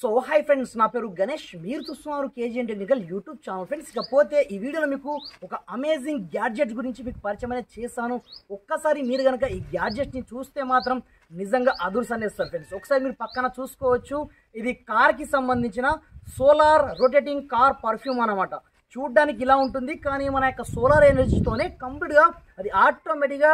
So hi friends నా పేరు గణేష్. మీరు చూస్తున్నారు KG technical YouTube channel. Friends ఇకపోతే ఈ వీడియోలో మీకు ఒక అమేజింగ్ గ్యాడ్జెట్ గురించి మీకు పరిచయం అనేది చేశాను ఒక్కసారి మీరు కనుక ఈ గ్యాడ్జెట్ని చూస్తే మాత్రం నిజంగా అదుర్సనేస్తారు ఫ్రెండ్స్ ఒకసారి మీరు పక్కన చూసుకోవచ్చు. ఇది కార్కి సంబంధించిన సోలార్ రొటేటింగ్ కార్ పర్ఫ్యూమ్ అనమాట చూడ్డానికి ఇలా ఉంటుంది కానీ మన యొక్క సోలార్ ఎనర్జీతోనే కంప్లీట్గా అది ఆటోమేటిక్గా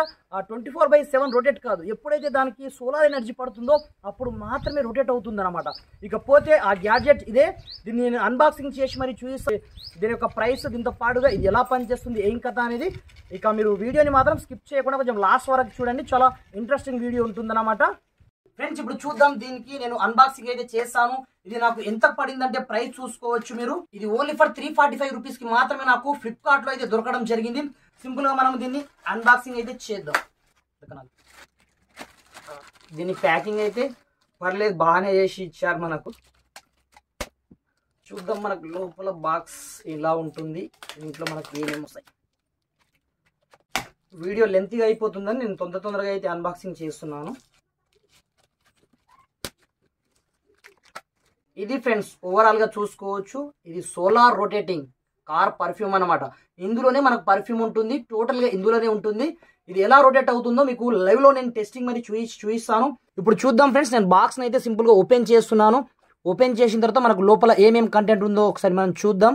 twenty four by seven rotate కాదు. ఎప్పుడైతే దానికి సోలార్ ఎనర్జీ పడుతుందో అప్పుడు మాత్రమే రొటేట్ అవుతుంది అనమాట ఇకపోతే ఆ గ్యాడ్జెట్ ఇదే. దీన్ని నేను అన్బాక్సింగ్ చేసి మరి చూపిస్తే. దీని యొక్క ప్రైస్ దీంతో పాటుగా ఇది ఎలా పనిచేస్తుంది ఏం కథ అనేది ఇక మీరు వీడియోని మాత్రం స్కిప్ చేయకుండా కొంచెం లాస్ట్ వరకు చూడండి. చాలా ఇంట్రెస్టింగ్ వీడియో ఉంటుందన్నమాట. ఫ్రెండ్స్ ఇప్పుడు చూద్దాం దీనికి. నేను అన్బాక్సింగ్ అయితే చేస్తాను ఇది నాకు ఎంత పడిందంటే ప్రైస్ చూసుకోవచ్చు మీరు. ఇది only for three forty five రూపీస్కి మాత్రమే నాకు ఫ్లిప్కార్ట్లో అయితే దొరకడం జరిగింది. సింపుల్గా మనం దీన్ని అన్బాక్సింగ్ అయితే చేద్దాం. దీని ప్యాకింగ్ అయితే పర్లేదు బాగానే చేసి ఇచ్చారు మనకు. చూద్దాం మనకు లోపల బాక్స్ ఇలా ఉంటుంది. దీంట్లో మనకు ఏమేమి వస్తాయి? వీడియో లెంత్గా అయిపోతుందని నేను తొందర తొందరగా అయితే అన్బాక్సింగ్ చేస్తున్నాను. ఇది ఫ్రెండ్స్ ఓవరాల్గా చూసుకోవచ్చు. ఇది సోలార్ రొటేటింగ్ కార్ పర్ఫ్యూమ్ అనమాట ఇందులోనే మనకు పర్ఫ్యూమ్ ఉంటుంది టోటల్గా ఇందులోనే ఉంటుంది. ఇది ఎలా రొటేట్ అవుతుందో మీకు లైవ్లో నేను టెస్టింగ్ మరి చూసి చూపిస్తాను ఇప్పుడు చూద్దాం ఫ్రెండ్స్ నేను బాక్స్ని అయితే సింపుల్గా ఓపెన్ చేస్తున్నాను. ఓపెన్ చేసిన తర్వాత మనకు లోపల ఏమేమి కంటెంట్ ఉందో ఒకసారి మనం చూద్దాం.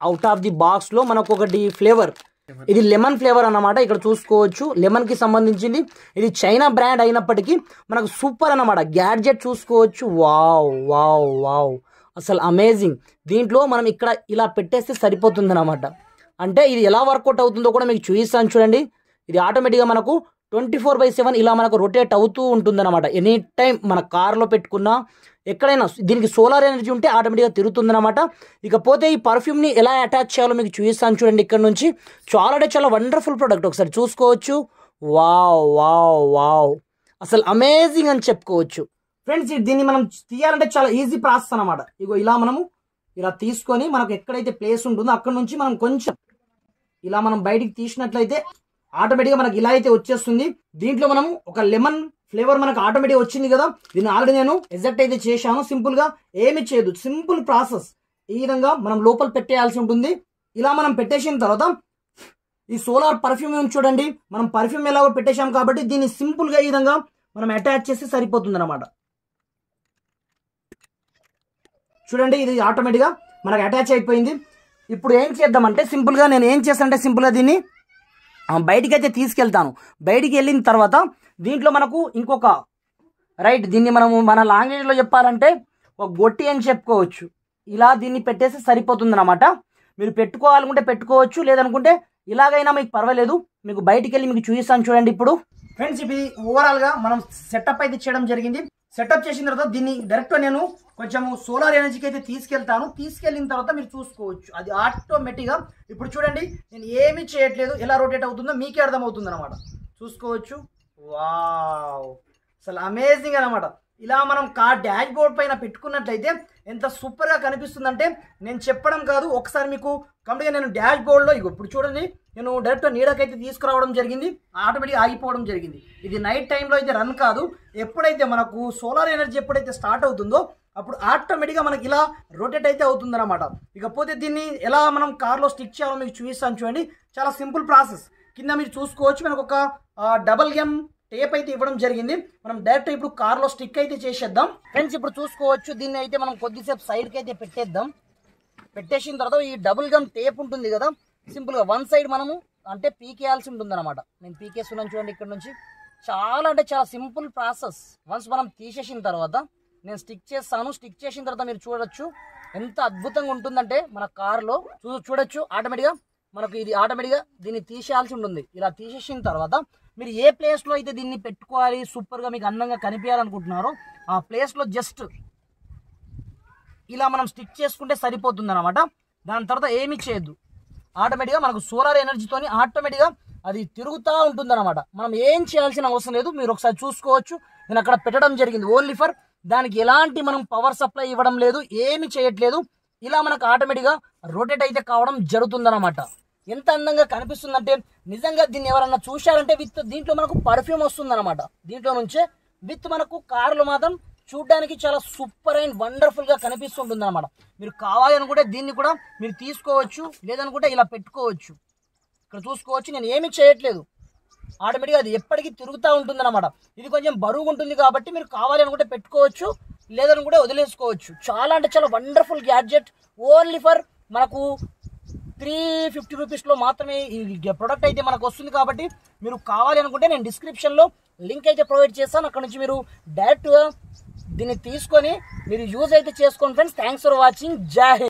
అవుట్ ఆఫ్ ది బాక్స్లో మనకు ఒకటి ఫ్లేవర్ ఇది లెమన్ ఫ్లేవర్ అన్నమాట. ఇక్కడ చూసుకోవచ్చు. లెమన్కి సంబంధించింది. ఇది చైనా బ్రాండ్ అయినప్పటికీ మనకు సూపర్ అన్నమాట. గ్యాడ్జెట్ చూసుకోవచ్చు. వావ్ వావ్ వావ్ అసలు అమేజింగ్ దీంట్లో మనం ఇక్కడ ఇలా పెట్టేస్తే సరిపోతుంది అనమాట అంటే ఇది ఎలా వర్కౌట్ అవుతుందో కూడా మీకు చూపిస్తాను చూడండి. ఇది ఆటోమేటిక్గా మనకు ట్వంటీ ఫోర్ బై సెవెన్ ఇలా మనకు రొటేట్ అవుతూ ఉంటుంది అనమాట ఎనీ టైం మన కార్లో పెట్టుకున్నా ఎక్కడైనా దీనికి సోలార్ ఎనర్జీ ఉంటే ఆటోమేటిక్గా తిరుగుతుంది అనమాట ఇకపోతే ఈ పర్ఫ్యూమ్ని ఎలా అటాచ్ చేయాలో మీకు చూపిస్తాను చూడండి ఇక్కడ నుంచి. చాలా అంటే చాలా వండర్ఫుల్ ప్రోడక్ట్. ఒకసారి చూసుకోవచ్చు. Wow wow wow. అసలు అమేజింగ్ అని చెప్పుకోవచ్చు. ఫ్రెండ్స్ దీన్ని మనం తీయాలంటే చాలా ఈజీ ప్రాసెస్ అనమాట ఇగో ఇలా మనము ఇలా తీసుకొని మనకు ఎక్కడైతే ప్లేస్ ఉంటుందో అక్కడ నుంచి మనం కొంచెం ఇలా మనం బయటికి తీసినట్లయితే ఆటోమేటిక్గా మనకి ఇలా అయితే వచ్చేస్తుంది. దీంట్లో మనం ఒక లెమన్ ఫ్లేవర్ మనకు ఆటోమేటిక్ వచ్చింది కదా. దీన్ని ఆల్రెడీ నేను ఎగ్జాక్ట్ అయితే చేశాను. సింపుల్గా ఏమి చేయదు. సింపుల్ ప్రాసెస్ ఈ విధంగా మనం లోపల పెట్టేయాల్సి ఉంటుంది. ఇలా మనం పెట్టేసిన తర్వాత ఈ సోలార్ పర్ఫ్యూమ్ చూడండి. మనం పర్ఫ్యూమ్ ఎలాగో పెట్టేశాం కాబట్టి దీన్ని సింపుల్గా ఈ విధంగా మనం అటాచ్ చేస్తే సరిపోతుంది అనమాట చూడండి ఇది ఆటోమేటిక్గా మనకు అటాచ్ అయిపోయింది. ఇప్పుడు ఏం చేద్దామంటే సింపుల్గా నేను ఏం చేస్తానంటే సింపుల్గా దీన్ని బయటికి అయితే తీసుకెళ్తాను. బయటికి వెళ్ళిన తర్వాత దీంట్లో మనకు ఇంకొక రైట్ దీన్ని మనము మన లాంగ్వేజ్లో చెప్పాలంటే ఒక గొట్టి అని చెప్పుకోవచ్చు. ఇలా దీన్ని పెట్టేస్తే సరిపోతుంది అనమాట మీరు పెట్టుకోవాలనుకుంటే పెట్టుకోవచ్చు లేదనుకుంటే ఇలాగైనా మీకు పర్వాలేదు. మీకు బయటికి వెళ్ళి మీకు చూపిస్తాను చూడండి ఇప్పుడు. ఫ్రెండ్స్ ఇది ఓవరాల్గా మనం సెటప్ అయితే చేయడం జరిగింది. సెటప్ చేసిన తర్వాత దీన్ని డైరెక్ట్గా నేను కొంచెం సోలార్ ఎనర్జీకి అయితే తీసుకెళ్తాను. తీసుకెళ్ళిన తర్వాత మీరు చూసుకోవచ్చు. అది ఆటోమేటిక్గా ఇప్పుడు చూడండి నేను ఏమీ చేయట్లేదు. ఎలా రొటేట్ అవుతుందో మీకే అర్థమవుతుంది అనమాట చూసుకోవచ్చు. వావ్! అసలు అమేజింగ్ అనమాట ఇలా మనం కార్ డాష్ బోర్డ్ పైన పెట్టుకున్నట్లయితే ఎంత సూపర్గా కనిపిస్తుందంటే నేను చెప్పడం కాదు ఒకసారి మీకు కంప్లీట్గా నేను డాష్ బోర్డ్లో ఇప్పుడు చూడండి నేను డైరెక్ట్ నీడకైతే తీసుకురావడం జరిగింది ఆటోమేటిక్ ఆగిపోవడం జరిగింది. ఇది నైట్ టైంలో అయితే రన్ కాదు. ఎప్పుడైతే మనకు సోలార్ ఎనర్జీ ఎప్పుడైతే స్టార్ట్ అవుతుందో అప్పుడు ఆటోమేటిక్గా మనకి ఇలా రొటేట్ అయితే అవుతుందన్నమాట. ఇకపోతే దీన్ని ఎలా మనం కార్లో స్టిక్ చేయాలో మీకు చూపిస్తాను చూడండి. చాలా సింపుల్ ప్రాసెస్. కింద మీరు చూసుకోవచ్చు మనకు ఒక డబల్ ఎం టేప్ అయితే ఇవ్వడం జరిగింది. మనం డైరెక్ట్ ఇప్పుడు కార్లో స్టిక్ అయితే చేసేద్దాం. ఫ్రెండ్స్ ఇప్పుడు చూసుకోవచ్చు. దీన్ని అయితే మనం కొద్దిసేపు సైడ్కి అయితే పెట్టేద్దాం. పెట్టేసిన తర్వాత ఈ డబుల్ గమ్ టేప్ ఉంటుంది కదా సింపుల్గా వన్ సైడ్ మనము అంటే పీకేయాల్సి ఉంటుంది అనమాట నేను పీకేస్తున్నాను చూడండి ఇక్కడ నుంచి. చాలా అంటే చాలా సింపుల్ ప్రాసెస్ వన్స్ మనం తీసేసిన తర్వాత నేను స్టిక్ చేస్తాను. స్టిక్ చేసిన తర్వాత మీరు చూడొచ్చు ఎంత అద్భుతంగా ఉంటుందంటే మన కార్లో చూ చూడొచ్చు. ఆటోమేటిక్గా మనకు ఇది ఆటోమేటిక్గా దీన్ని తీసేయాల్సి ఉంటుంది. ఇలా తీసేసిన తర్వాత మీరు ఏ ప్లేస్లో అయితే దీన్ని పెట్టుకోవాలి సూపర్గా మీకు అందంగా కనిపించాలనుకుంటున్నారో ఆ ప్లేస్లో జస్ట్ ఇలా మనం స్టిక్ చేసుకుంటే సరిపోతుంది అనమాట దాని తర్వాత ఏమి చేయొద్దు. ఆటోమేటిక్గా మనకు సోలార్ ఎనర్జీతోని ఆటోమేటిక్గా అది తిరుగుతూ ఉంటుంది అనమాట మనం ఏం చేయాల్సిన అవసరం లేదు మీరు ఒకసారి చూసుకోవచ్చు. నేను అక్కడ పెట్టడం జరిగింది. ఓన్లీ ఫర్ దానికి ఎలాంటి మనం పవర్ సప్లై ఇవ్వడం లేదు ఏమి చేయట్లేదు. ఇలా మనకు ఆటోమేటిక్గా రొటేట్ అయితే కావడం జరుగుతుందన్నమాట. ఎంత అందంగా కనిపిస్తుందంటే నిజంగా దీన్ని ఎవరన్నా చూశారంటే విత్ దీంట్లో మనకు పర్ఫ్యూమ్ వస్తుందన్నమాట. దీంట్లో నుంచే విత్ మనకు కార్లు మాత్రం చూడడానికి చాలా సూపర్ అండ్ వండర్ఫుల్గా కనిపిస్తుంటుంది అనమాట మీరు కావాలనుకుంటే దీన్ని కూడా మీరు తీసుకోవచ్చు లేదనుకుంటే ఇలా పెట్టుకోవచ్చు. ఇక్కడ చూసుకోవచ్చు నేను ఏమీ చేయట్లేదు. ఆటోమేటిక్గా అది ఎప్పటికీ తిరుగుతూ ఉంటుంది అనమాట ఇది కొంచెం బరువు ఉంటుంది కాబట్టి మీరు కావాలనుకుంటే పెట్టుకోవచ్చు పెట్టుకోవచ్చు లేదనుకుంటే వదిలేసుకోవచ్చు. చాలా అంటే చాలా వండర్ఫుల్ గ్యాడ్జెట్ ఓన్లీ ఫర్ మనకు త్రీ ఫిఫ్టీ రూపీస్లో మాత్రమే ఈ ప్రొడక్ట్ అయితే మనకు వస్తుంది కాబట్టి మీరు కావాలి అనుకుంటే నేను డిస్క్రిప్షన్లో లింక్ అయితే ప్రొవైడ్ చేస్తాను. అక్కడ నుంచి మీరు డైరెక్ట్గా దీన్ని తీసుకొని మీరు యూజ్ అయితే చేసుకోండి friends thanks for watching Jahi